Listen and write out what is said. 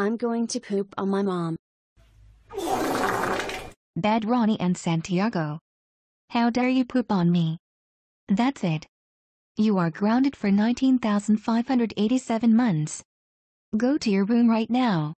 I'm going to poop on my mom. Bad Ronnie Anne Santiago. How dare you poop on me? That's it. You are grounded for 19,587 months. Go to your room right now.